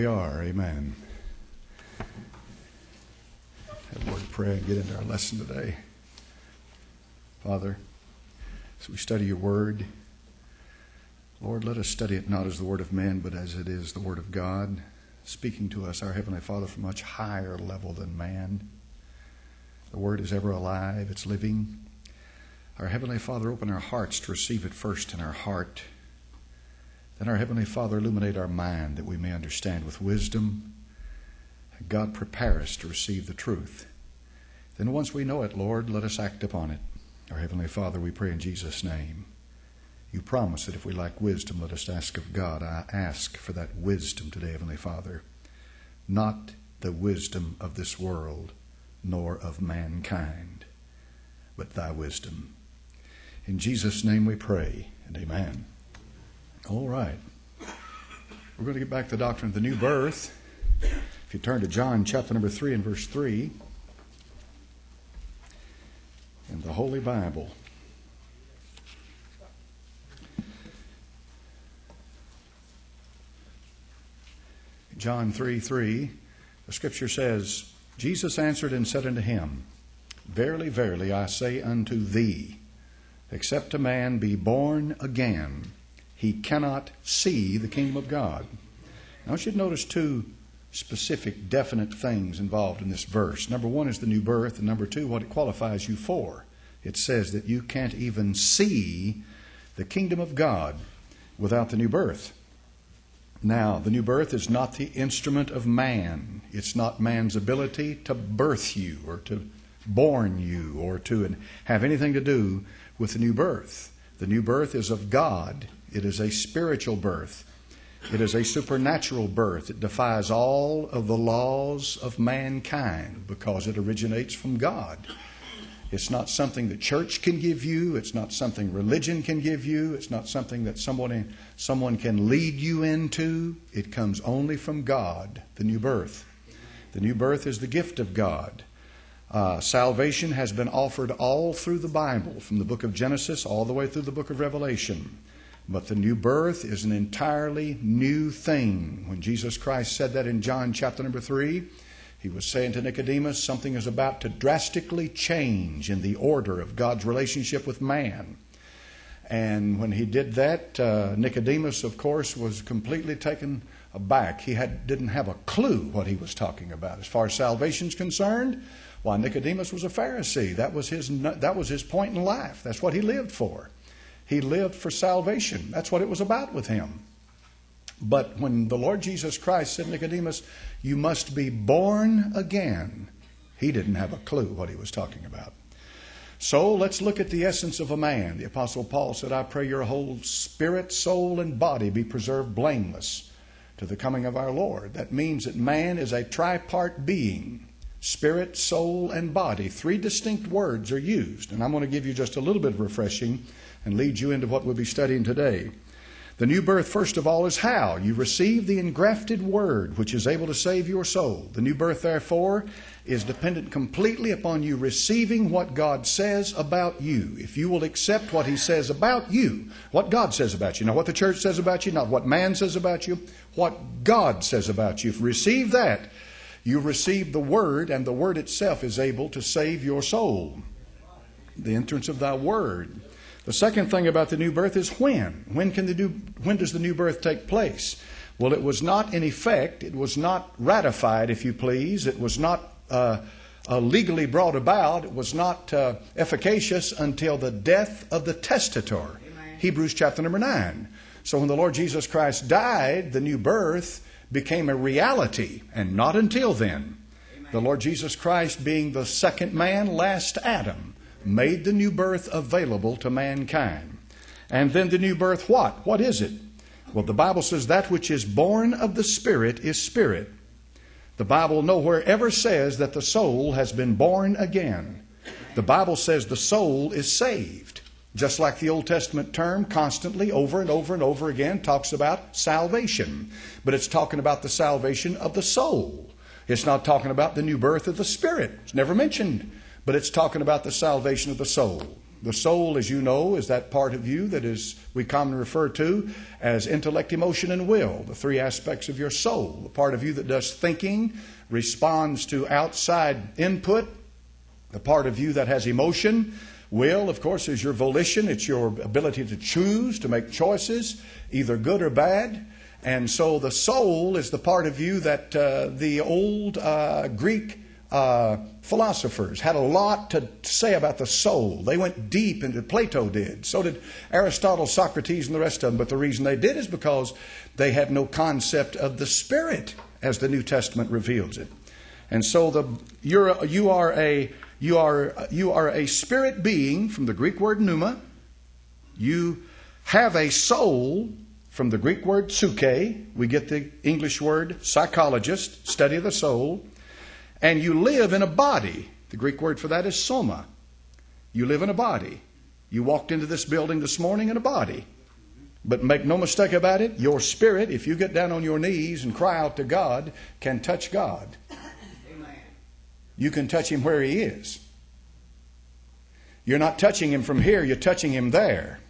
We are, amen. Have a word of prayer and get into our lesson today. Father, as we study your word, Lord, let us study it not as the word of man, but as it is the word of God, speaking to us, our Heavenly Father, from a much higher level than man. The word is ever alive, it's living. Our Heavenly Father, open our hearts to receive it first in our heart. Then, our Heavenly Father, illuminate our mind that we may understand with wisdom. God, prepare us to receive the truth. Then, once we know it, Lord, let us act upon it. Our Heavenly Father, we pray in Jesus' name. You promise that if we lack wisdom, let us ask of God. I ask for that wisdom today, Heavenly Father. Not the wisdom of this world, nor of mankind, but thy wisdom. In Jesus' name we pray, and amen. All right. We're going to get back to the doctrine of the new birth. If you turn to John chapter number 3 and verse 3 in the Holy Bible. John 3 3, the scripture says, Jesus answered and said unto him, Verily, verily, I say unto thee, except a man be born again, he cannot see the kingdom of God. Now, I should notice two specific, definite things involved in this verse. Number one is the new birth, and number two, what it qualifies you for. It says that you can't even see the kingdom of God without the new birth. Now, the new birth is not the instrument of man. It's not man's ability to birth you or to born you or to have anything to do with the new birth. The new birth is of God. It is a spiritual birth. It is a supernatural birth. It defies all of the laws of mankind because it originates from God. It's not something the church can give you. It's not something religion can give you. It's not something that someone, someone can lead you into. It comes only from God, the new birth. The new birth is the gift of God. Uh, salvation has been offered all through the Bible, from the book of Genesis all the way through the book of Revelation. But the new birth is an entirely new thing. When Jesus Christ said that in John chapter number 3, he was saying to Nicodemus, something is about to drastically change in the order of God's relationship with man. And when he did that, uh, Nicodemus, of course, was completely taken aback. He had, didn't have a clue what he was talking about. As far as salvation is concerned, why, Nicodemus was a Pharisee. That was, his, that was his point in life. That's what he lived for. He lived for salvation. That's what it was about with him. But when the Lord Jesus Christ said, Nicodemus, you must be born again, he didn't have a clue what he was talking about. So let's look at the essence of a man. The Apostle Paul said, I pray your whole spirit, soul, and body be preserved blameless to the coming of our Lord. That means that man is a tripart being spirit, soul, and body. Three distinct words are used. And I'm going to give you just a little bit of refreshing and lead you into what we'll be studying today. The new birth, first of all, is how? You receive the engrafted word, which is able to save your soul. The new birth, therefore, is dependent completely upon you receiving what God says about you. If you will accept what He says about you, what God says about you, not what the church says about you, not what man says about you, what God says about you. If you receive that, you receive the word, and the word itself is able to save your soul. The entrance of thy word. The second thing about the new birth is when. When can the new, when does the new birth take place? Well, it was not in effect. It was not ratified, if you please. It was not uh, uh, legally brought about. It was not uh, efficacious until the death of the testator. Amen. Hebrews chapter number nine. So when the Lord Jesus Christ died, the new birth became a reality, and not until then. Amen. The Lord Jesus Christ being the second man, last Adam made the new birth available to mankind. And then the new birth, what? What is it? Well, the Bible says that which is born of the Spirit is spirit. The Bible nowhere ever says that the soul has been born again. The Bible says the soul is saved. Just like the Old Testament term constantly, over and over and over again, talks about salvation. But it's talking about the salvation of the soul. It's not talking about the new birth of the Spirit. It's never mentioned but it's talking about the salvation of the soul. The soul, as you know, is that part of you that is we commonly refer to as intellect, emotion, and will, the three aspects of your soul. The part of you that does thinking, responds to outside input, the part of you that has emotion. Will, of course, is your volition. It's your ability to choose, to make choices, either good or bad. And so the soul is the part of you that uh, the old uh, Greek uh, philosophers had a lot to say about the soul. They went deep into Plato did. So did Aristotle, Socrates, and the rest of them. But the reason they did is because they had no concept of the spirit as the New Testament reveals it. And so the you're a, you are a you are you are a spirit being from the Greek word pneuma. You have a soul from the Greek word psyche. We get the English word psychologist, study of the soul and you live in a body. The Greek word for that is soma. You live in a body. You walked into this building this morning in a body. But make no mistake about it, your spirit, if you get down on your knees and cry out to God, can touch God. Amen. You can touch Him where He is. You're not touching Him from here, you're touching Him there.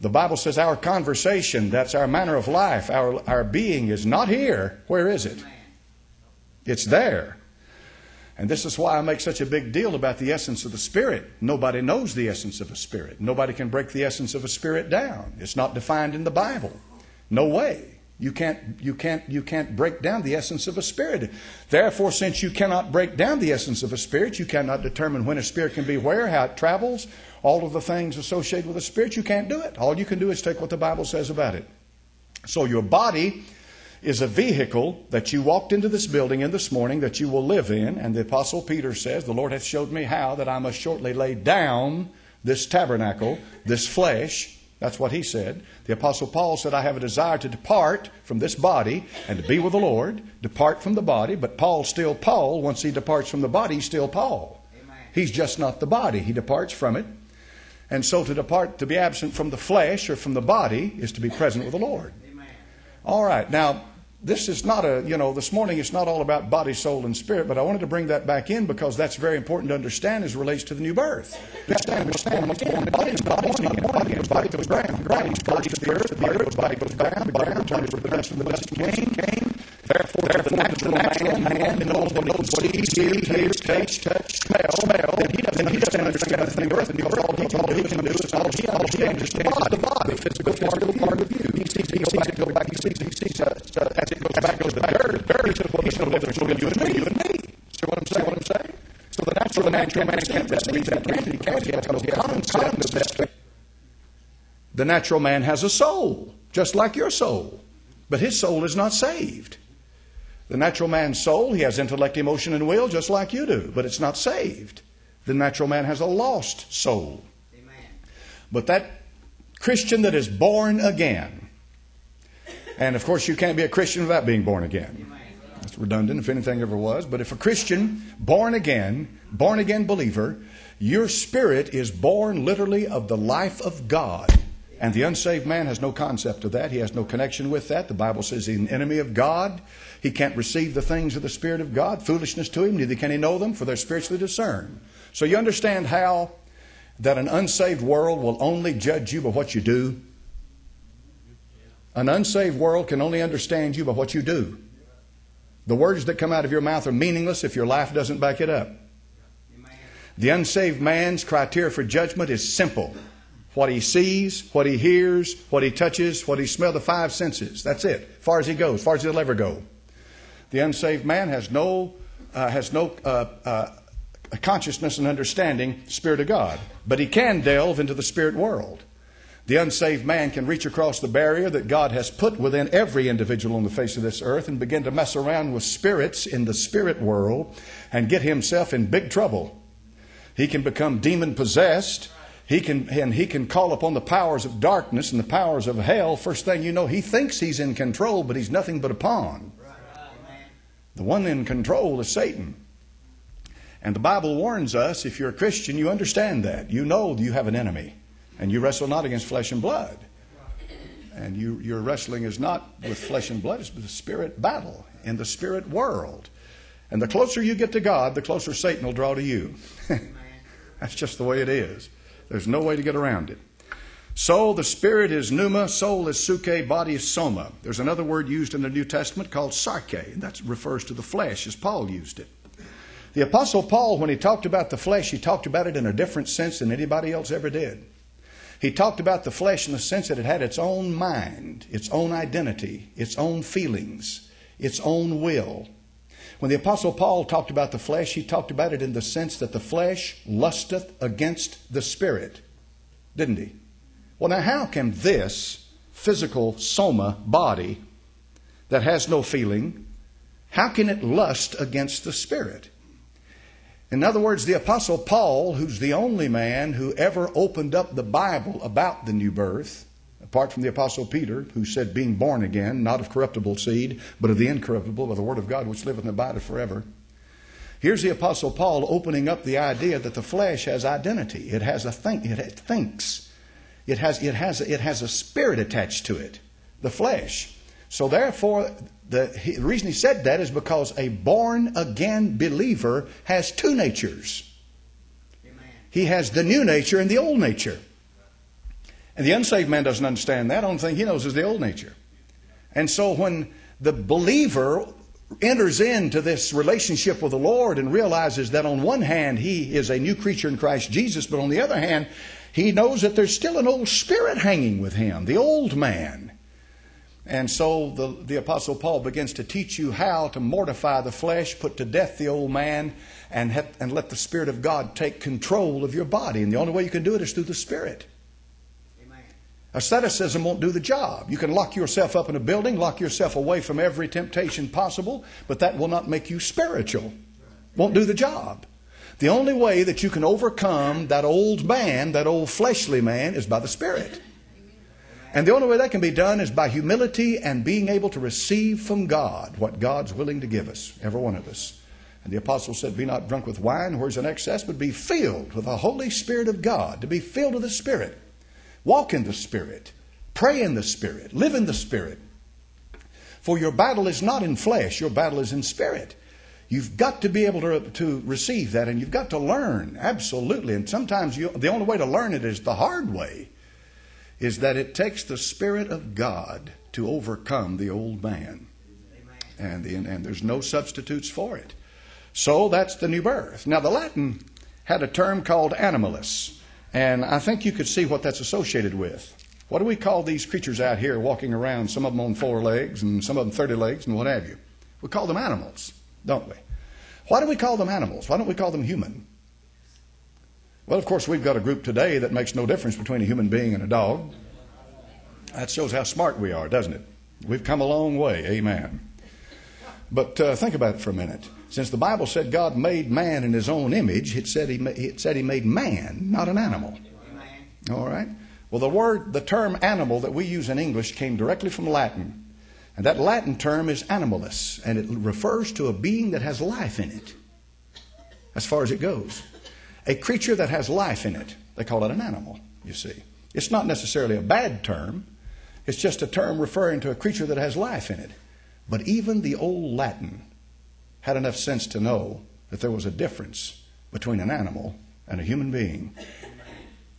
The Bible says our conversation, that's our manner of life, our, our being is not here. Where is it? It's there. And this is why I make such a big deal about the essence of the Spirit. Nobody knows the essence of a Spirit. Nobody can break the essence of a Spirit down. It's not defined in the Bible. No way. You can't, you, can't, you can't break down the essence of a spirit. Therefore, since you cannot break down the essence of a spirit, you cannot determine when a spirit can be where, how it travels, all of the things associated with a spirit, you can't do it. All you can do is take what the Bible says about it. So your body is a vehicle that you walked into this building in this morning that you will live in. And the Apostle Peter says, The Lord hath showed me how that I must shortly lay down this tabernacle, this flesh. That's what he said. The Apostle Paul said, I have a desire to depart from this body and to be with the Lord, depart from the body. But Paul's still Paul. Once he departs from the body, he's still Paul. Amen. He's just not the body. He departs from it. And so to depart, to be absent from the flesh or from the body, is to be present with the Lord. Amen. All right. Now, this is not a, you know, this morning it's not all about body, soul, and spirit, but I wanted to bring that back in because that's very important to understand as it relates to the new birth. Understand, understand, understand. Body is. Body goes body goes ground. Earth, body goes ground. Ground to the dust from the dust came, came. Therefore, therefore, the natural, natural man what knows what he sees, hears, tastes, touch, smell, smell. He doesn't, he doesn't understand and the earth, all he, all he can do is all he, all he understands the body, physical part of part of you. He sees, he sees it go back, he sees, he sees, uh, uh, as it goes back to the dirt, dirt, he says, well, I'm saying? So the natural, the natural man can't receive that, can't he? Can't he? Because. The natural man has a soul, just like your soul, but his soul is not saved. The natural man's soul, he has intellect, emotion, and will, just like you do, but it's not saved. The natural man has a lost soul. Amen. But that Christian that is born again, and of course, you can't be a Christian without being born again. That's redundant if anything ever was. But if a Christian, born again, born again believer, your spirit is born literally of the life of God. And the unsaved man has no concept of that. He has no connection with that. The Bible says he's an enemy of God. He can't receive the things of the Spirit of God, foolishness to him, neither can he know them, for they're spiritually discerned. So you understand how that an unsaved world will only judge you by what you do? An unsaved world can only understand you by what you do. The words that come out of your mouth are meaningless if your life doesn't back it up. The unsaved man's criteria for judgment is simple what he sees, what he hears, what he touches, what he smells, the five senses. That's it, far as he goes, far as he'll ever go. The unsaved man has no, uh, has no uh, uh, consciousness and understanding, Spirit of God. But he can delve into the spirit world. The unsaved man can reach across the barrier that God has put within every individual on the face of this earth and begin to mess around with spirits in the spirit world and get himself in big trouble. He can become demon possessed. He can, and he can call upon the powers of darkness and the powers of hell. First thing you know, he thinks he's in control, but he's nothing but a pawn. The one in control is Satan. And the Bible warns us if you're a Christian, you understand that. You know you have an enemy. And you wrestle not against flesh and blood. And you, your wrestling is not with flesh and blood, it's with a spirit battle in the spirit world. And the closer you get to God, the closer Satan will draw to you. That's just the way it is. There's no way to get around it. Soul, the spirit is pneuma, soul is psuche, body is soma. There's another word used in the New Testament called sarke, and that refers to the flesh as Paul used it. The Apostle Paul, when he talked about the flesh, he talked about it in a different sense than anybody else ever did. He talked about the flesh in the sense that it had its own mind, its own identity, its own feelings, its own will. When the Apostle Paul talked about the flesh, he talked about it in the sense that the flesh lusteth against the spirit, didn't he? Well, now, how can this physical soma body that has no feeling, how can it lust against the spirit? In other words, the Apostle Paul, who's the only man who ever opened up the Bible about the new birth, apart from the Apostle Peter, who said, being born again, not of corruptible seed, but of the incorruptible, by the Word of God, which liveth and abideth forever. Here's the Apostle Paul opening up the idea that the flesh has identity. It has a think, it thinks. It has, it has, it has a spirit attached to it, the flesh. So therefore, the, he, the reason he said that is because a born again believer has two natures. Amen. He has the new nature and the old nature. And the unsaved man doesn't understand that. The only thing he knows is the old nature. And so when the believer enters into this relationship with the Lord and realizes that on one hand he is a new creature in Christ Jesus, but on the other hand, he knows that there's still an old spirit hanging with him, the old man. And so the, the Apostle Paul begins to teach you how to mortify the flesh, put to death the old man, and, have, and let the Spirit of God take control of your body. And the only way you can do it is through the Spirit. Amen. Asceticism won't do the job. You can lock yourself up in a building, lock yourself away from every temptation possible, but that will not make you spiritual. Won't do the job. The only way that you can overcome that old man, that old fleshly man, is by the Spirit. And the only way that can be done is by humility and being able to receive from God what God's willing to give us, every one of us. And the apostle said, Be not drunk with wine, where's an excess, but be filled with the Holy Spirit of God, to be filled with the Spirit. Walk in the Spirit. Pray in the Spirit. Live in the Spirit. For your battle is not in flesh, your battle is in spirit. You've got to be able to, to receive that, and you've got to learn, absolutely. And sometimes you, the only way to learn it is the hard way is that it takes the Spirit of God to overcome the old man. And, the, and there's no substitutes for it. So that's the new birth. Now, the Latin had a term called animalis, and I think you could see what that's associated with. What do we call these creatures out here walking around, some of them on four legs and some of them 30 legs and what have you? We call them animals, don't we? Why do we call them animals? Why don't we call them human? Well, of course, we've got a group today that makes no difference between a human being and a dog. That shows how smart we are, doesn't it? We've come a long way. Amen. But uh, think about it for a minute. Since the Bible said God made man in his own image, it said he, ma- it said he made man, not an animal. All right? Well, the word, the term animal that we use in English came directly from Latin. And that Latin term is animalis, and it refers to a being that has life in it, as far as it goes. A creature that has life in it. They call it an animal, you see. It's not necessarily a bad term, it's just a term referring to a creature that has life in it. But even the old Latin had enough sense to know that there was a difference between an animal and a human being.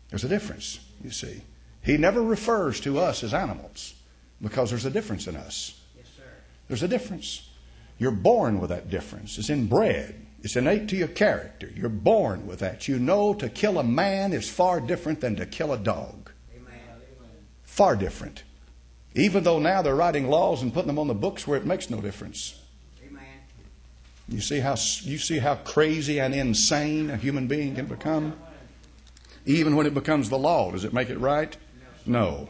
There's a difference, you see. He never refers to us as animals because there's a difference in us. Yes, sir. there's a difference. You're born with that difference. It's inbred. It's innate to your character. You're born with that. You know to kill a man is far different than to kill a dog. Amen. Far different. Even though now they're writing laws and putting them on the books where it makes no difference. Amen. You see how you see how crazy and insane a human being can become? Even when it becomes the law, does it make it right? No.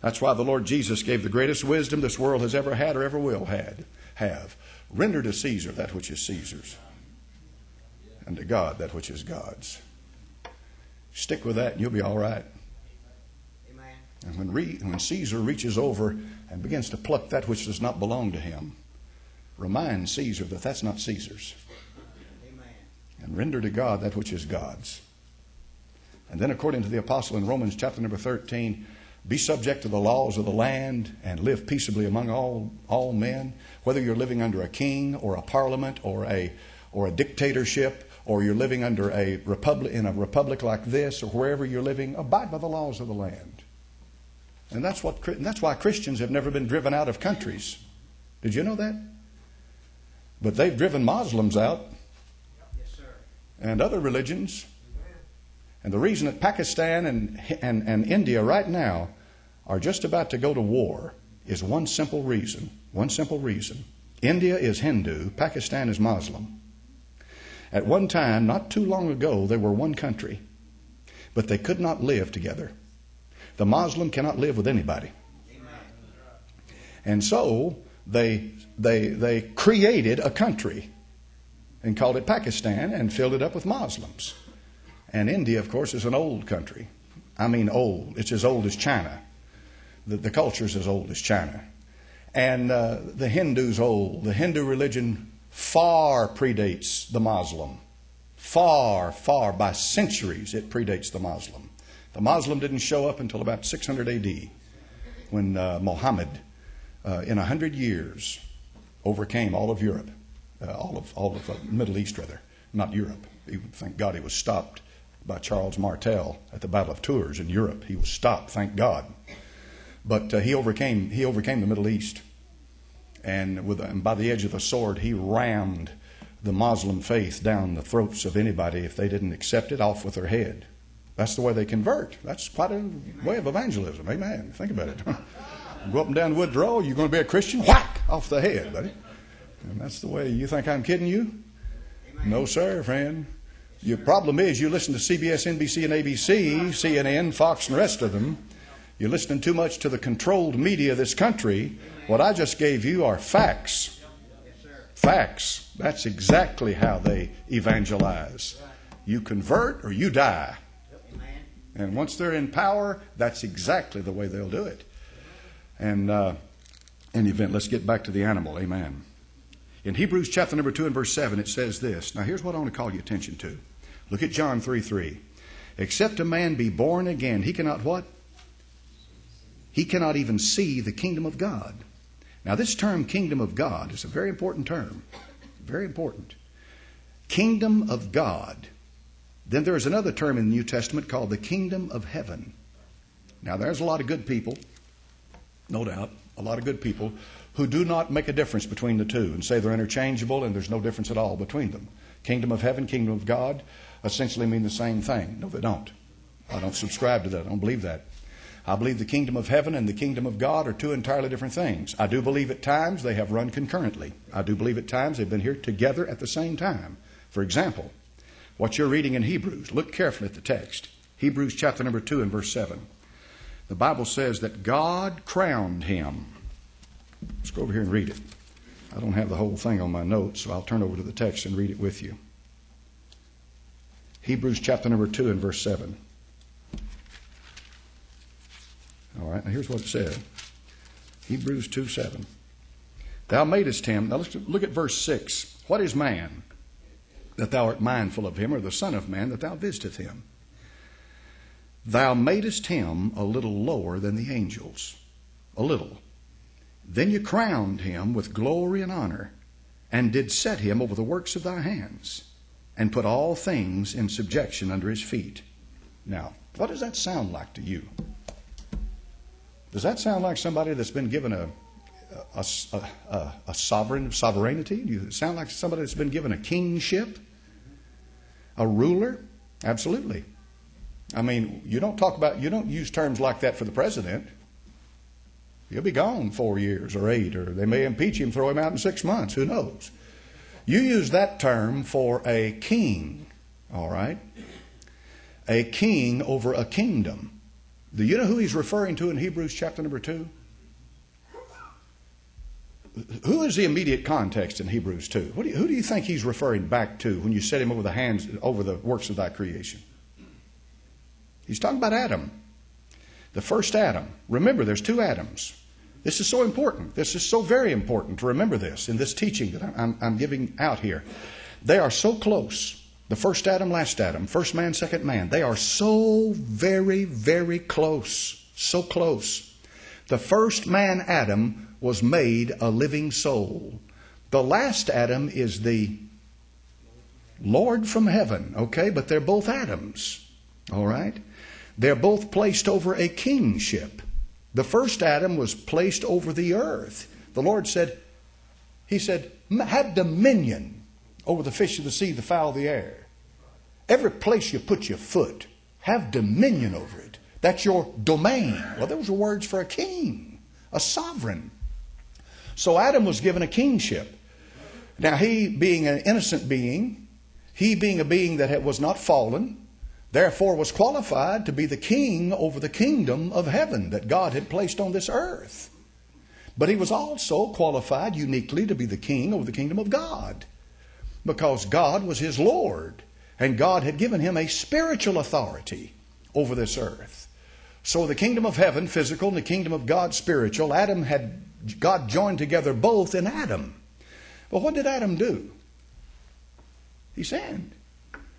That's why the Lord Jesus gave the greatest wisdom this world has ever had or ever will had, have. Render to Caesar that which is Caesar's and to God that which is God's. Stick with that and you'll be all right. Amen. And when, re- when Caesar reaches over and begins to pluck that which does not belong to him, remind Caesar that that's not Caesar's. Amen. And render to God that which is God's. And then, according to the apostle in Romans chapter number 13, be subject to the laws of the land and live peaceably among all, all men, whether you're living under a king or a parliament or a, or a dictatorship or you're living under a republic in a republic like this, or wherever you're living, abide by the laws of the land. And that's what that's why Christians have never been driven out of countries. Did you know that? But they've driven Muslims out and other religions. And the reason that Pakistan and, and, and India right now are just about to go to war is one simple reason. One simple reason. India is Hindu, Pakistan is Muslim. At one time, not too long ago, they were one country, but they could not live together. The Muslim cannot live with anybody. And so they, they, they created a country and called it Pakistan and filled it up with Muslims. And India, of course, is an old country. I mean, old. It's as old as China. The, the culture is as old as China. And uh, the Hindu's old. The Hindu religion far predates the Muslim. Far, far, by centuries, it predates the Muslim. The Muslim didn't show up until about 600 AD when uh, Muhammad, uh, in 100 years, overcame all of Europe, uh, all of, all of the Middle East, rather, not Europe. He, thank God he was stopped by Charles Martel at the Battle of Tours in Europe. He was stopped, thank God. But uh, he, overcame, he overcame the Middle East and, with, and by the edge of the sword, he rammed the Muslim faith down the throats of anybody if they didn't accept it, off with their head. That's the way they convert. That's quite a way of evangelism. Amen. Think about it. Go up and down Woodrow, you're going to be a Christian? Whack! Off the head, buddy. And that's the way. You think I'm kidding you? No, sir, friend. Your problem is you listen to CBS, NBC, and ABC, CNN, Fox, and the rest of them. You're listening too much to the controlled media of this country what I just gave you are facts. Facts. That's exactly how they evangelize. You convert or you die. And once they're in power, that's exactly the way they'll do it. And uh, in the event, let's get back to the animal. Amen. In Hebrews chapter number 2 and verse 7, it says this. Now, here's what I want to call your attention to. Look at John 3 3. Except a man be born again, he cannot what? He cannot even see the kingdom of God. Now, this term, kingdom of God, is a very important term. Very important. Kingdom of God. Then there is another term in the New Testament called the kingdom of heaven. Now, there's a lot of good people, no doubt, a lot of good people who do not make a difference between the two and say they're interchangeable and there's no difference at all between them. Kingdom of heaven, kingdom of God essentially mean the same thing. No, they don't. I don't subscribe to that. I don't believe that. I believe the kingdom of heaven and the kingdom of God are two entirely different things. I do believe at times they have run concurrently. I do believe at times they've been here together at the same time. For example, what you're reading in Hebrews, look carefully at the text. Hebrews chapter number 2 and verse 7. The Bible says that God crowned him. Let's go over here and read it. I don't have the whole thing on my notes, so I'll turn over to the text and read it with you. Hebrews chapter number 2 and verse 7. All right, now here's what it said Hebrews 2 7. Thou madest him. Now let's look at verse 6. What is man that thou art mindful of him, or the Son of Man that thou visiteth him? Thou madest him a little lower than the angels. A little. Then you crowned him with glory and honor, and did set him over the works of thy hands, and put all things in subjection under his feet. Now, what does that sound like to you? Does that sound like somebody that's been given a, a, a, a sovereign sovereignty? Do You sound like somebody that's been given a kingship, a ruler? Absolutely. I mean, you don't talk about, you don't use terms like that for the president. He'll be gone four years or eight, or they may impeach him, throw him out in six months. Who knows? You use that term for a king, all right? A king over a kingdom. Do you know who he's referring to in Hebrews chapter number 2? Who is the immediate context in Hebrews 2? Do you, who do you think he's referring back to when you set him over the hands over the works of thy creation? He's talking about Adam. The first Adam. Remember, there's two Adams. This is so important. This is so very important to remember this in this teaching that I'm, I'm giving out here. They are so close. The first Adam, last Adam, first man, second man. They are so very, very close. So close. The first man, Adam, was made a living soul. The last Adam is the Lord from heaven, okay, but they're both Adams, all right? They're both placed over a kingship. The first Adam was placed over the earth. The Lord said, He said, have dominion over the fish of the sea, the fowl of the air. Every place you put your foot, have dominion over it. That's your domain. Well, those are words for a king, a sovereign. So Adam was given a kingship. Now, he being an innocent being, he being a being that was not fallen, therefore was qualified to be the king over the kingdom of heaven that God had placed on this earth. But he was also qualified uniquely to be the king over the kingdom of God because God was his Lord and God had given him a spiritual authority over this earth. So the kingdom of heaven, physical, and the kingdom of God, spiritual, Adam had God joined together both in Adam. But what did Adam do? He sinned.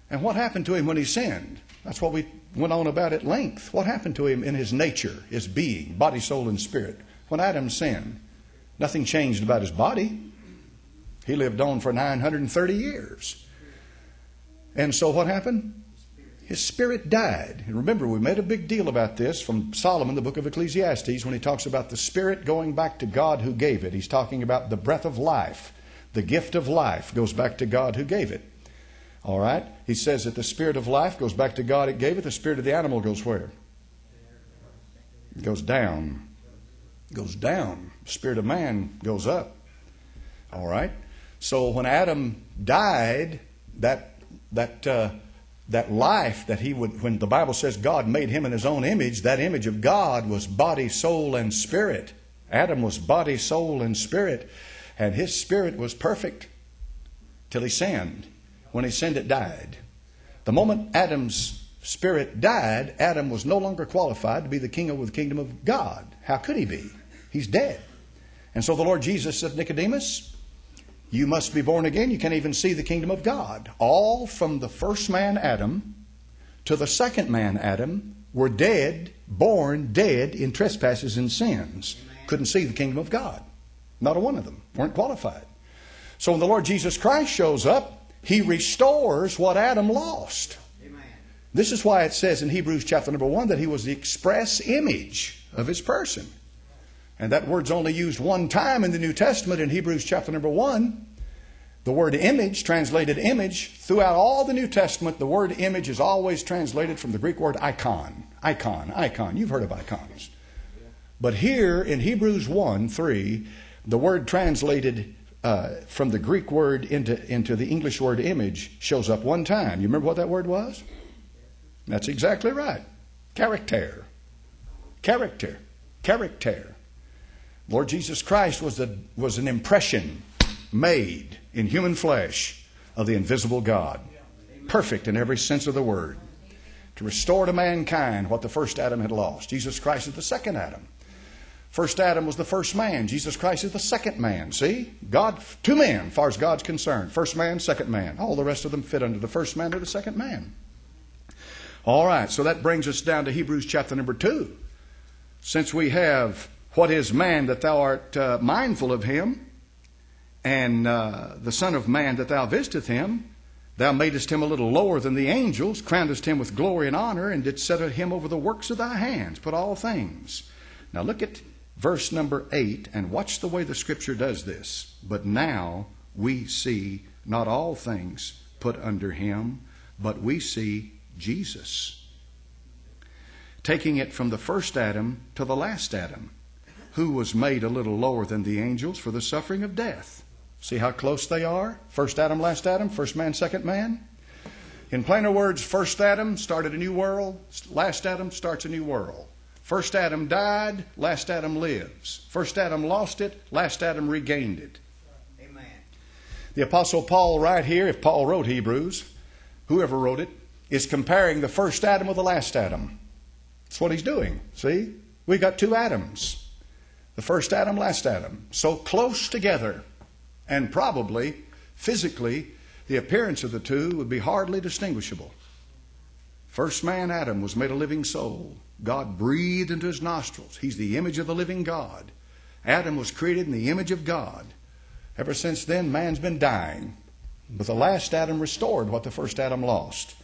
And what happened to him when he sinned? That's what we went on about at length. What happened to him in his nature, his being, body, soul, and spirit? When Adam sinned, nothing changed about his body. He lived on for 930 years. And so what happened? His spirit died. And remember, we made a big deal about this from Solomon, the book of Ecclesiastes, when he talks about the spirit going back to God who gave it. He's talking about the breath of life. The gift of life goes back to God who gave it. All right? He says that the spirit of life goes back to God that gave it. The spirit of the animal goes where? It goes down. It goes down. The spirit of man goes up. All right? So when Adam died, that that uh, that life that he would when the bible says god made him in his own image that image of god was body soul and spirit. Adam was body soul and spirit and his spirit was perfect till he sinned. When he sinned it died. The moment adam's spirit died adam was no longer qualified to be the king over the kingdom of god. How could he be? He's dead. And so the lord jesus said nicodemus you must be born again. You can't even see the kingdom of God. All from the first man, Adam, to the second man, Adam, were dead, born dead in trespasses and sins. Couldn't see the kingdom of God. Not a one of them. Weren't qualified. So when the Lord Jesus Christ shows up, he restores what Adam lost. Amen. This is why it says in Hebrews chapter number 1 that he was the express image of his person. And that word's only used one time in the New Testament in Hebrews chapter number 1. The word image, translated image, throughout all the New Testament, the word image is always translated from the Greek word icon. Icon, icon. You've heard of icons. But here in Hebrews 1 3, the word translated uh, from the Greek word into, into the English word image shows up one time. You remember what that word was? That's exactly right. Character. Character. Character. Lord Jesus Christ was, a, was an impression made in human flesh of the invisible God. Perfect in every sense of the word. To restore to mankind what the first Adam had lost. Jesus Christ is the second Adam. First Adam was the first man. Jesus Christ is the second man. See? God, two men, as far as God's concerned. First man, second man. All the rest of them fit under the first man or the second man. All right, so that brings us down to Hebrews chapter number two. Since we have what is man that thou art uh, mindful of him, and uh, the Son of Man that thou visiteth him? Thou madest him a little lower than the angels, crownedest him with glory and honor, and didst set him over the works of thy hands, put all things. Now look at verse number 8 and watch the way the scripture does this. But now we see not all things put under him, but we see Jesus. Taking it from the first Adam to the last Adam who was made a little lower than the angels for the suffering of death. See how close they are? First Adam, last Adam, first man, second man. In plainer words, first Adam started a new world, last Adam starts a new world. First Adam died, last Adam lives. First Adam lost it, last Adam regained it. Amen. The Apostle Paul, right here, if Paul wrote Hebrews, whoever wrote it, is comparing the first Adam with the last Adam. That's what he's doing. See? We got two Adams. The first Adam, last Adam. So close together. And probably, physically, the appearance of the two would be hardly distinguishable. First man, Adam, was made a living soul. God breathed into his nostrils. He's the image of the living God. Adam was created in the image of God. Ever since then, man's been dying. But the last Adam restored what the first Adam lost.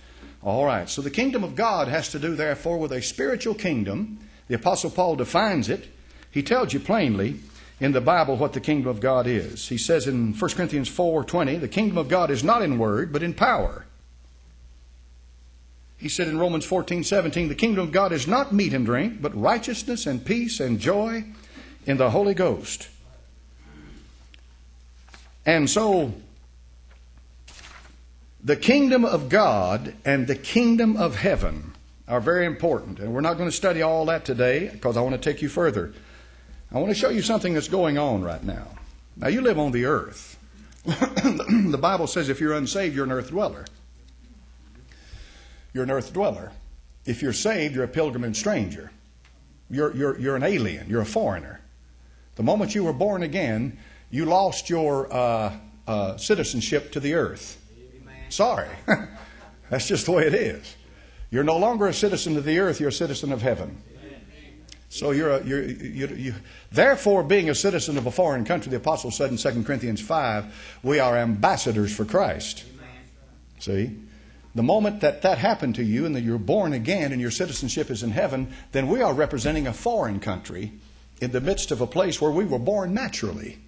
All right, so the kingdom of God has to do, therefore, with a spiritual kingdom. The Apostle Paul defines it. He tells you plainly in the Bible what the kingdom of God is. He says in 1 Corinthians 4:20, the kingdom of God is not in word, but in power. He said in Romans 14:17, the kingdom of God is not meat and drink, but righteousness and peace and joy in the Holy Ghost. And so the kingdom of God and the kingdom of heaven are very important. And we're not going to study all that today because I want to take you further. I want to show you something that's going on right now. Now, you live on the earth. the Bible says if you're unsaved, you're an earth dweller. You're an earth dweller. If you're saved, you're a pilgrim and stranger. You're, you're, you're an alien. You're a foreigner. The moment you were born again, you lost your uh, uh, citizenship to the earth. Sorry. That's just the way it is. You're no longer a citizen of the earth, you're a citizen of heaven. So you're, a, you're you, you, therefore, being a citizen of a foreign country, the apostle said in 2 Corinthians 5, we are ambassadors for Christ. See? The moment that that happened to you and that you're born again and your citizenship is in heaven, then we are representing a foreign country in the midst of a place where we were born naturally.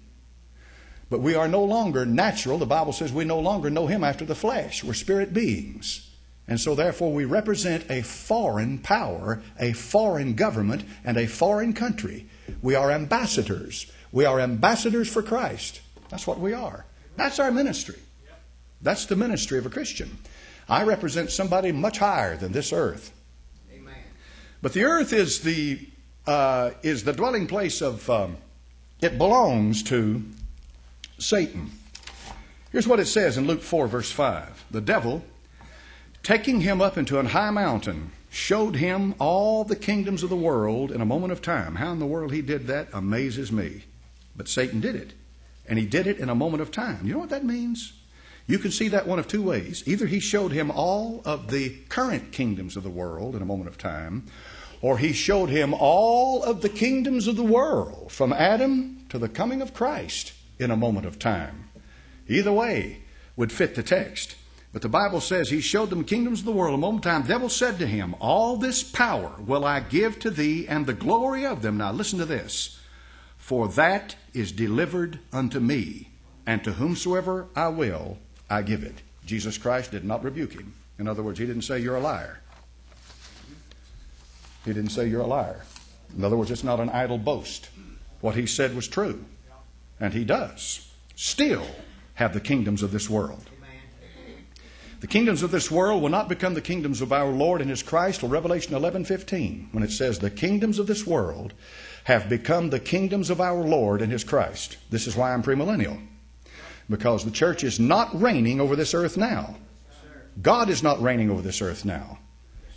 But we are no longer natural. The Bible says we no longer know Him after the flesh. We're spirit beings. And so, therefore, we represent a foreign power, a foreign government, and a foreign country. We are ambassadors. We are ambassadors for Christ. That's what we are. That's our ministry. That's the ministry of a Christian. I represent somebody much higher than this earth. Amen. But the earth is the uh, is the dwelling place of. Um, it belongs to Satan. Here's what it says in Luke 4, verse 5. The devil taking him up into an high mountain, showed him all the kingdoms of the world in a moment of time. How in the world he did that amazes me. But Satan did it. And he did it in a moment of time. You know what that means? You can see that one of two ways. Either he showed him all of the current kingdoms of the world in a moment of time, or he showed him all of the kingdoms of the world from Adam to the coming of Christ in a moment of time. Either way would fit the text. But the Bible says he showed them kingdoms of the world. A moment time, the devil said to him, All this power will I give to thee, and the glory of them. Now listen to this. For that is delivered unto me, and to whomsoever I will, I give it. Jesus Christ did not rebuke him. In other words, he didn't say, You're a liar. He didn't say, You're a liar. In other words, it's not an idle boast. What he said was true. And he does still have the kingdoms of this world. The kingdoms of this world will not become the kingdoms of our Lord and His Christ till Revelation 11:15, when it says, "The kingdoms of this world have become the kingdoms of our Lord and His Christ." This is why I'm premillennial, because the church is not reigning over this earth now. God is not reigning over this earth now.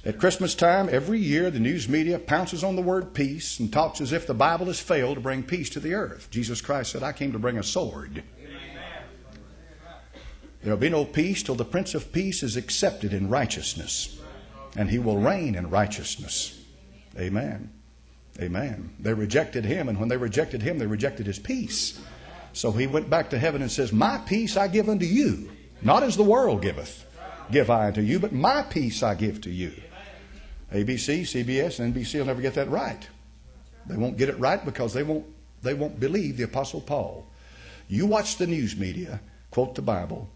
At Christmas time, every year, the news media pounces on the word peace and talks as if the Bible has failed to bring peace to the earth. Jesus Christ said, I came to bring a sword. There will be no peace till the Prince of Peace is accepted in righteousness, and he will reign in righteousness. Amen. Amen. They rejected him, and when they rejected him, they rejected his peace. So he went back to heaven and says, My peace I give unto you, not as the world giveth, give I unto you, but my peace I give to you. ABC, CBS, and NBC will never get that right. They won't get it right because they won't, they won't believe the Apostle Paul. You watch the news media quote the Bible,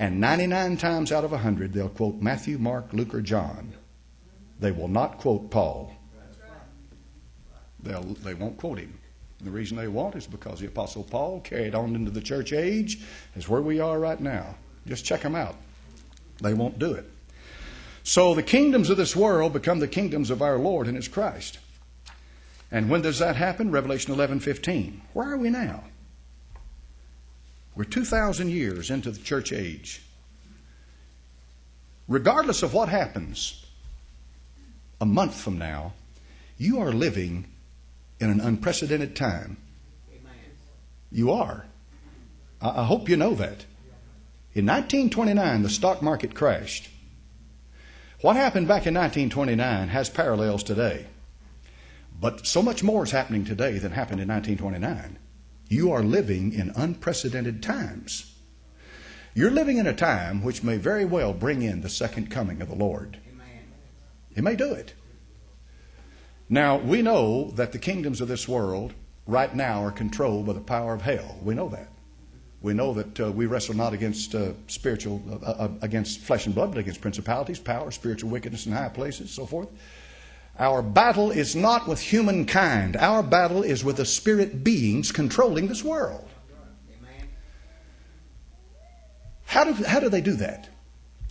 and 99 times out of 100, they'll quote Matthew, Mark, Luke, or John. They will not quote Paul. They'll, they won't quote him. And the reason they won't is because the Apostle Paul carried on into the church age is where we are right now. Just check them out. They won't do it. So the kingdoms of this world become the kingdoms of our Lord and His Christ. And when does that happen? Revelation 11:15. Where are we now? We're 2,000 years into the church age. Regardless of what happens a month from now, you are living in an unprecedented time. You are. I, hope you know that. In 1929, the stock market crashed. What happened back in 1929 has parallels today. But so much more is happening today than happened in 1929. You are living in unprecedented times. You're living in a time which may very well bring in the second coming of the Lord. It may do it. Now, we know that the kingdoms of this world right now are controlled by the power of hell. We know that. We know that uh, we wrestle not against uh, spiritual, uh, uh against flesh and blood, but against principalities, power, spiritual wickedness in high places, so forth. Our battle is not with humankind. Our battle is with the spirit beings controlling this world. How do, how do they do that?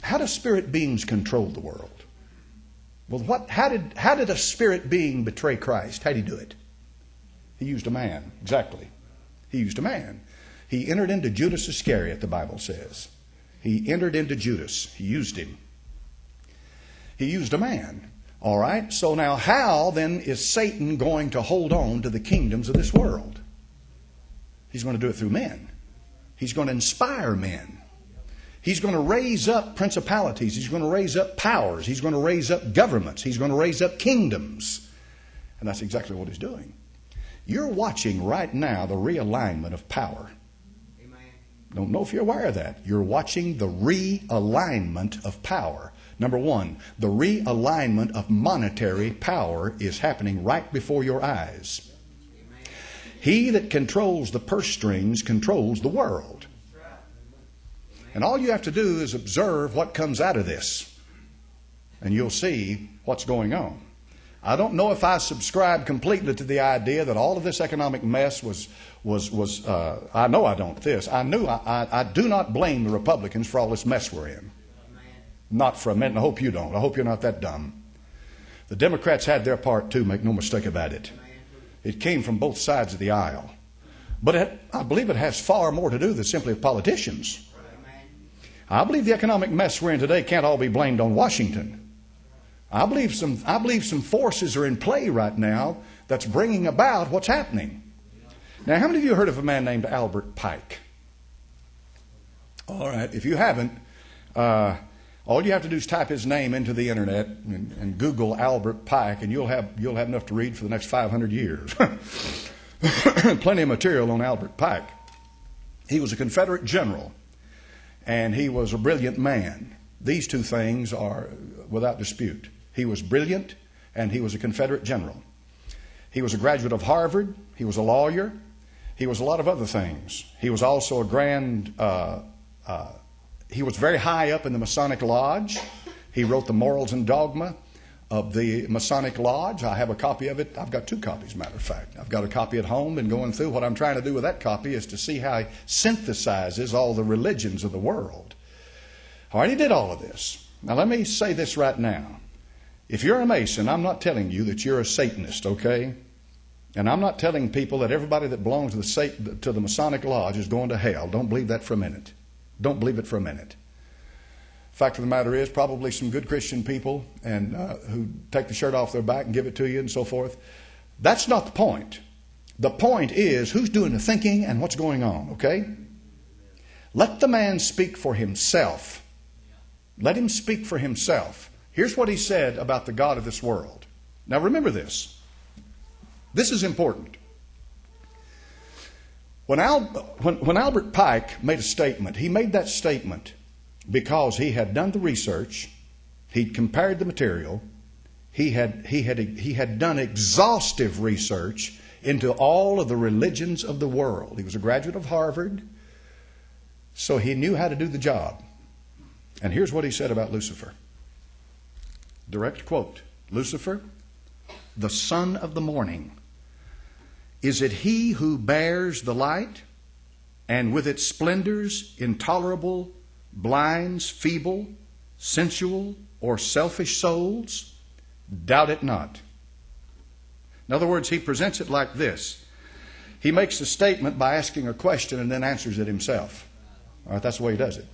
How do spirit beings control the world? Well, what, how, did, how did a spirit being betray Christ? How did he do it? He used a man, exactly. He used a man. He entered into Judas Iscariot, the Bible says. He entered into Judas. He used him. He used a man. All right? So now, how then is Satan going to hold on to the kingdoms of this world? He's going to do it through men. He's going to inspire men. He's going to raise up principalities. He's going to raise up powers. He's going to raise up governments. He's going to raise up kingdoms. And that's exactly what he's doing. You're watching right now the realignment of power. Amen. Don't know if you're aware of that. You're watching the realignment of power. Number one, the realignment of monetary power is happening right before your eyes. He that controls the purse strings controls the world. And all you have to do is observe what comes out of this, and you'll see what's going on. I don't know if I subscribe completely to the idea that all of this economic mess was was was. Uh, I know I don't. This I knew. I, I, I do not blame the Republicans for all this mess we're in. Not for a minute. I hope you don't. I hope you're not that dumb. The Democrats had their part too. Make no mistake about it. It came from both sides of the aisle, but it, I believe it has far more to do than simply politicians. I believe the economic mess we're in today can't all be blamed on Washington. I believe some, I believe some forces are in play right now that's bringing about what's happening. Now, how many of you heard of a man named Albert Pike? All right, if you haven't, uh, all you have to do is type his name into the internet and, and, Google Albert Pike, and you'll have, you'll have enough to read for the next 500 years. Plenty of material on Albert Pike. He was a Confederate general and he was a brilliant man. These two things are without dispute. He was brilliant, and he was a Confederate general. He was a graduate of Harvard. He was a lawyer. He was a lot of other things. He was also a grand, uh, uh, he was very high up in the Masonic Lodge. He wrote the Morals and Dogma of the Masonic Lodge. I have a copy of it. I've got two copies, matter of fact. I've got a copy at home and going through. What I'm trying to do with that copy is to see how he synthesizes all the religions of the world. All right, he did all of this. Now, let me say this right now. If you're a Mason, I'm not telling you that you're a Satanist, okay? And I'm not telling people that everybody that belongs to the, to the Masonic Lodge is going to hell. Don't believe that for a minute. Don't believe it for a minute. Fact of the matter is, probably some good Christian people and uh, who take the shirt off their back and give it to you and so forth. That's not the point. The point is who's doing the thinking and what's going on, okay? Let the man speak for himself. Let him speak for himself. Here's what he said about the God of this world. Now remember this. This is important. When, Al, when, when Albert Pike made a statement, he made that statement because he had done the research, he'd compared the material, he had, he had, he had done exhaustive research into all of the religions of the world. He was a graduate of Harvard, so he knew how to do the job. And here's what he said about Lucifer direct quote Lucifer, the son of the morning, is it he who bears the light and with its splendors intolerable blinds feeble, sensual, or selfish souls? Doubt it not. In other words, he presents it like this he makes a statement by asking a question and then answers it himself. All right, that's the way he does it.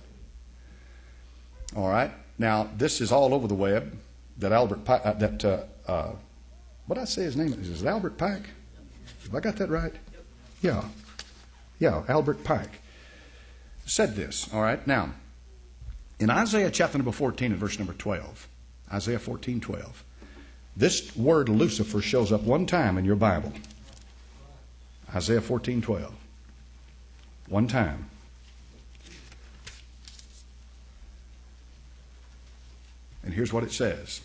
All right. Now, this is all over the web that Albert uh, that, uh, uh, what did I say his name is? Is it Albert Pike? Have I got that right? Yeah. Yeah, Albert Pike said this. All right. Now, in Isaiah chapter number 14 and verse number 12, Isaiah 14, 12, this word Lucifer shows up one time in your Bible. Isaiah 14, 12. One time. And here's what it says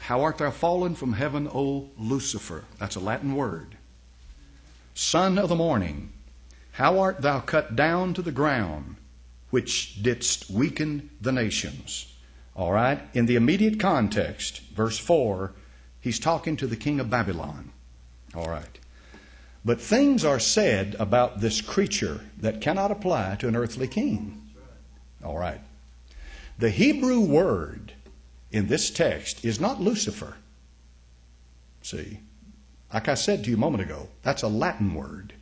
How art thou fallen from heaven, O Lucifer? That's a Latin word. Son of the morning, how art thou cut down to the ground, which didst weaken the nations? All right? In the immediate context, verse 4, he's talking to the king of Babylon. All right. But things are said about this creature that cannot apply to an earthly king. All right. The Hebrew word in this text is not Lucifer. See, like I said to you a moment ago, that's a Latin word.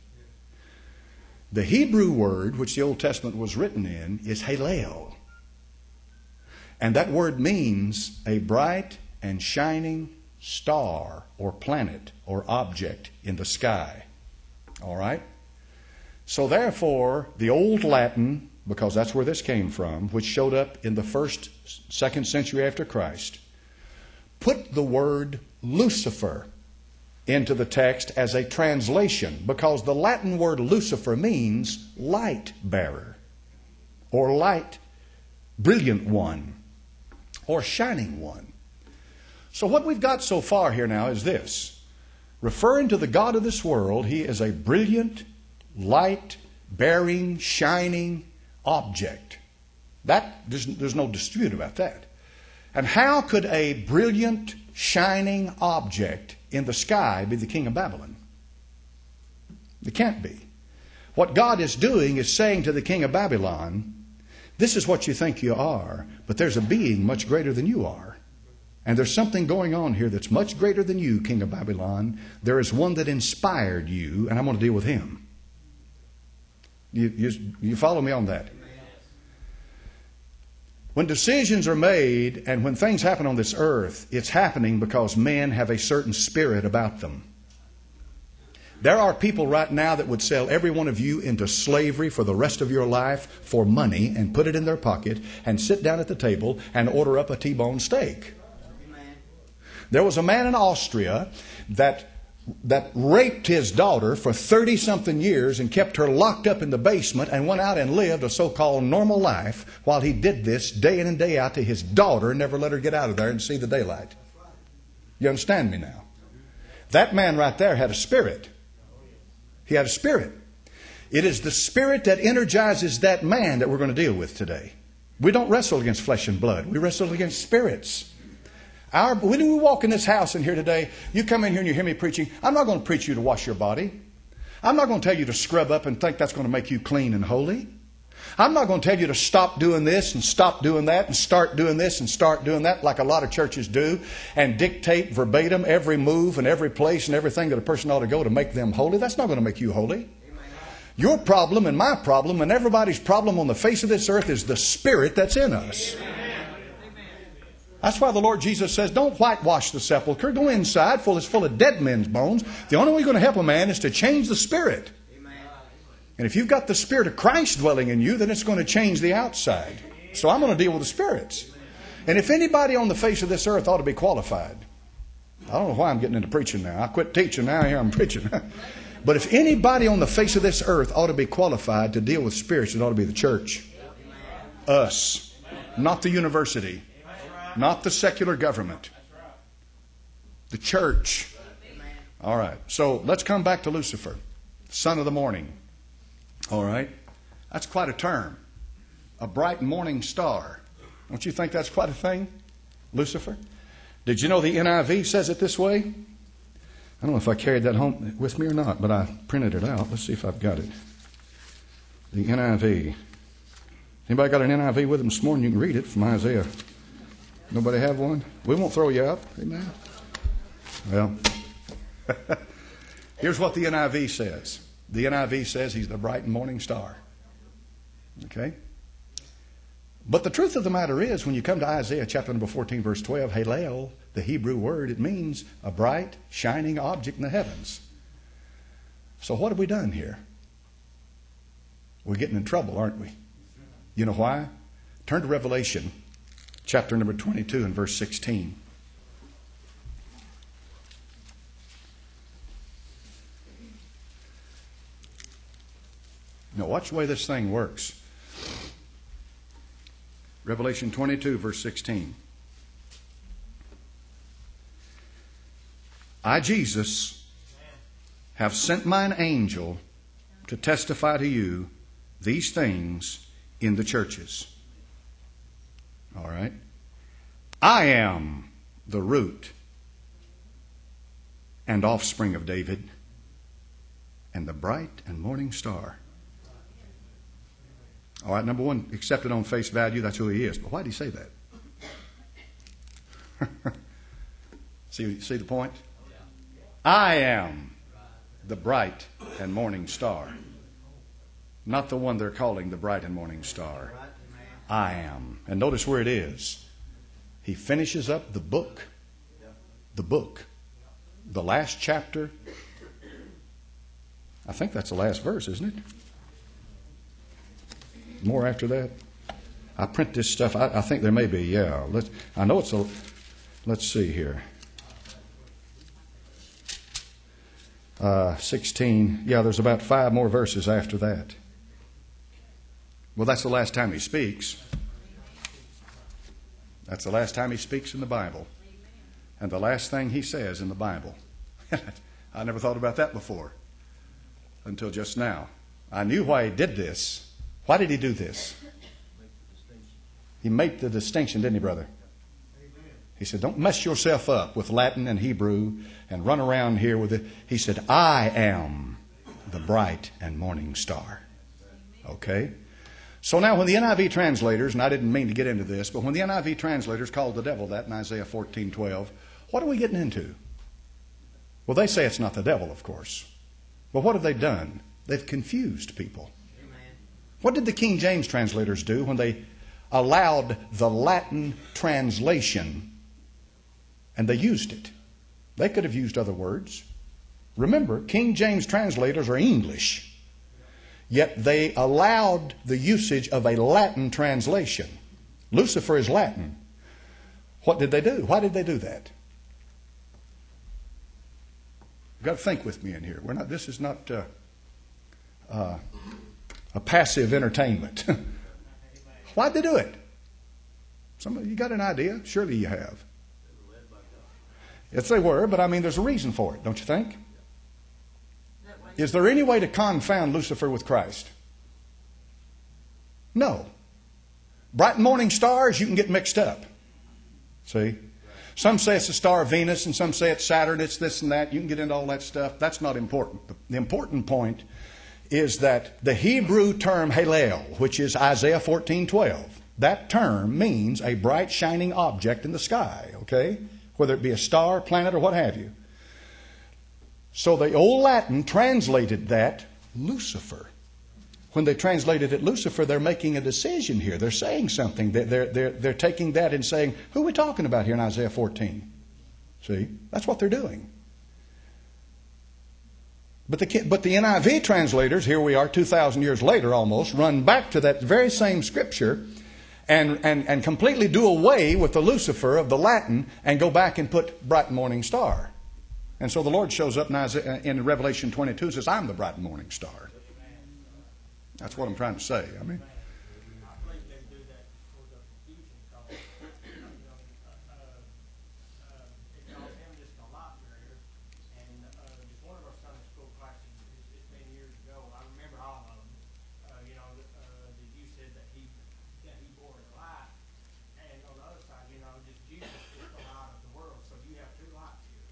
The Hebrew word, which the Old Testament was written in, is Halel. And that word means a bright and shining star or planet or object in the sky. All right? So, therefore, the Old Latin, because that's where this came from, which showed up in the first, second century after Christ, put the word Lucifer into the text as a translation because the Latin word Lucifer means light bearer or light, brilliant one or shining one. So, what we've got so far here now is this referring to the God of this world, he is a brilliant, light bearing, shining object. That, there's, there's no dispute about that. And how could a brilliant, shining object in the sky be the king of Babylon? It can't be. What God is doing is saying to the king of Babylon, This is what you think you are, but there's a being much greater than you are. And there's something going on here that's much greater than you, king of Babylon. There is one that inspired you, and I'm going to deal with him. You, you, you follow me on that? When decisions are made and when things happen on this earth, it's happening because men have a certain spirit about them. There are people right now that would sell every one of you into slavery for the rest of your life for money and put it in their pocket and sit down at the table and order up a T bone steak. There was a man in Austria that that raped his daughter for 30 something years and kept her locked up in the basement and went out and lived a so called normal life while he did this day in and day out to his daughter and never let her get out of there and see the daylight. You understand me now? That man right there had a spirit. He had a spirit. It is the spirit that energizes that man that we're going to deal with today. We don't wrestle against flesh and blood, we wrestle against spirits. Our, when we walk in this house in here today, you come in here and you hear me preaching. I'm not going to preach you to wash your body. I'm not going to tell you to scrub up and think that's going to make you clean and holy. I'm not going to tell you to stop doing this and stop doing that and start doing this and start doing that like a lot of churches do and dictate verbatim every move and every place and everything that a person ought to go to make them holy. That's not going to make you holy. Your problem and my problem and everybody's problem on the face of this earth is the spirit that's in us. That's why the Lord Jesus says, don't whitewash the sepulchre. Go inside, full it's full of dead men's bones. The only way you're going to help a man is to change the spirit. And if you've got the spirit of Christ dwelling in you, then it's going to change the outside. So I'm going to deal with the spirits. And if anybody on the face of this earth ought to be qualified, I don't know why I'm getting into preaching now. I quit teaching now, here I'm preaching. but if anybody on the face of this earth ought to be qualified to deal with spirits, it ought to be the church. Us, not the university not the secular government. The church. All right. So let's come back to Lucifer, son of the morning. All right. That's quite a term. A bright morning star. Don't you think that's quite a thing? Lucifer? Did you know the NIV says it this way? I don't know if I carried that home with me or not, but I printed it out. Let's see if I've got it. The NIV. Anybody got an NIV with them this morning? You can read it from Isaiah Nobody have one? We won't throw you up. Amen. Well, here's what the NIV says. The NIV says he's the bright morning star. Okay? But the truth of the matter is, when you come to Isaiah chapter number 14, verse 12, Halel, the Hebrew word, it means a bright, shining object in the heavens. So what have we done here? We're getting in trouble, aren't we? You know why? Turn to Revelation chapter number 22 and verse 16. Now, watch the way this thing works. Revelation 22, verse 16. I, Jesus, have sent mine angel to testify to you these things in the churches. All right? I am the root and offspring of David and the bright and morning star. All right, number one, accepted on face value, that's who he is. But why did he say that? see, see the point? I am the bright and morning star. Not the one they're calling the bright and morning star. I am. And notice where it is. He finishes up the book. The book. The last chapter. I think that's the last verse, isn't it? More after that? I print this stuff. I, I think there may be, yeah. Let's, I know it's a. Let's see here. Uh, 16. Yeah, there's about five more verses after that. Well, that's the last time he speaks. That's the last time he speaks in the Bible. And the last thing he says in the Bible. I never thought about that before until just now. I knew why he did this. Why did he do this? He made the distinction, didn't he, brother? He said, Don't mess yourself up with Latin and Hebrew and run around here with it. He said, I am the bright and morning star. Okay? So now, when the NIV translators, and I didn't mean to get into this, but when the NIV translators called the devil that in Isaiah 14 12, what are we getting into? Well, they say it's not the devil, of course. But what have they done? They've confused people. What did the King James translators do when they allowed the Latin translation and they used it? They could have used other words. Remember, King James translators are English, yet they allowed the usage of a Latin translation. Lucifer is Latin. What did they do? Why did they do that? You've got to think with me in here. We're not. This is not uh, uh, a passive entertainment. Why'd they do it? Some you got an idea? Surely you have. Yes, they were, but I mean, there's a reason for it, don't you think? Is there any way to confound Lucifer with Christ? No. Bright morning stars, you can get mixed up. See? Some say it's the star Venus, and some say it's Saturn, it's this and that. You can get into all that stuff. That's not important. The important point is that the Hebrew term Halel, which is Isaiah 14:12, that term means a bright shining object in the sky, okay? Whether it be a star, planet, or what have you. So the old Latin translated that Lucifer when they translated it Lucifer, they're making a decision here. They're saying something. They're, they're, they're taking that and saying, who are we talking about here in Isaiah 14? See? That's what they're doing. But the, but the NIV translators, here we are 2,000 years later almost, run back to that very same scripture and, and, and completely do away with the Lucifer of the Latin and go back and put bright morning star. And so the Lord shows up uh, in, Revelation 22 and says, I'm the bright morning star. That's what I'm trying to say. I mean,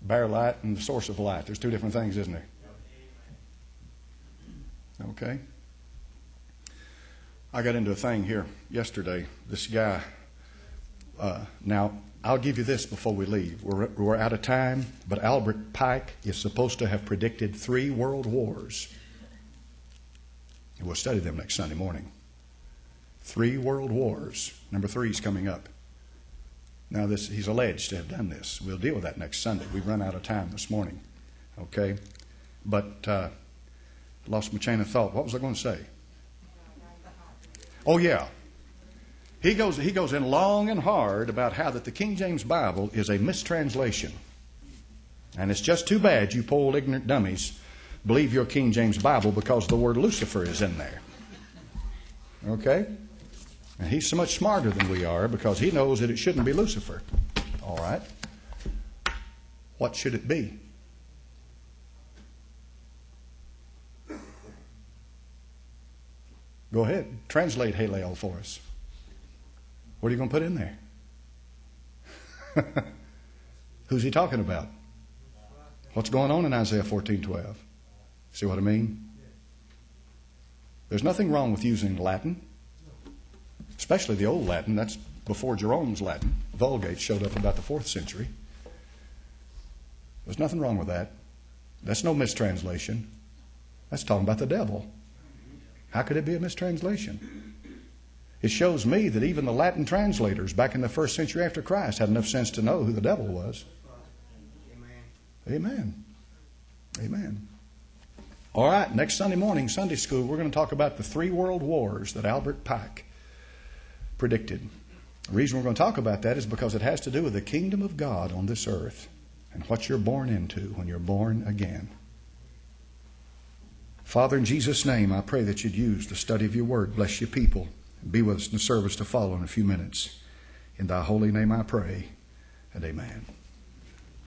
bear light and the source of light. There's two different things, isn't there? Okay. I got into a thing here yesterday. This guy, uh, now, I'll give you this before we leave. We're, we're out of time, but Albert Pike is supposed to have predicted three world wars. we'll study them next Sunday morning. Three world wars. Number three is coming up. Now, this, he's alleged to have done this. We'll deal with that next Sunday. We've run out of time this morning. Okay? But uh, lost my chain of thought. What was I going to say? Oh, yeah. He goes, he goes in long and hard about how that the King James Bible is a mistranslation. And it's just too bad you poor ignorant dummies believe your King James Bible because the word Lucifer is in there. Okay? And he's so much smarter than we are because he knows that it shouldn't be Lucifer. All right? What should it be? Go ahead, translate Halel for us. What are you going to put in there? Who's he talking about? What's going on in Isaiah 14 12? See what I mean? There's nothing wrong with using Latin especially the old Latin. That's before Jerome's Latin. Vulgate showed up about the fourth century. There's nothing wrong with that. That's no mistranslation. That's talking about the devil. How could it be a mistranslation? It shows me that even the Latin translators back in the first century after Christ had enough sense to know who the devil was. Amen. Amen. All right, next Sunday morning, Sunday school, we're going to talk about the three world wars that Albert Pike predicted. The reason we're going to talk about that is because it has to do with the kingdom of God on this earth and what you're born into when you're born again. Father, in Jesus' name, I pray that you'd use the study of your word. Bless your people. Be with us in the service to follow in a few minutes. In thy holy name I pray, and amen.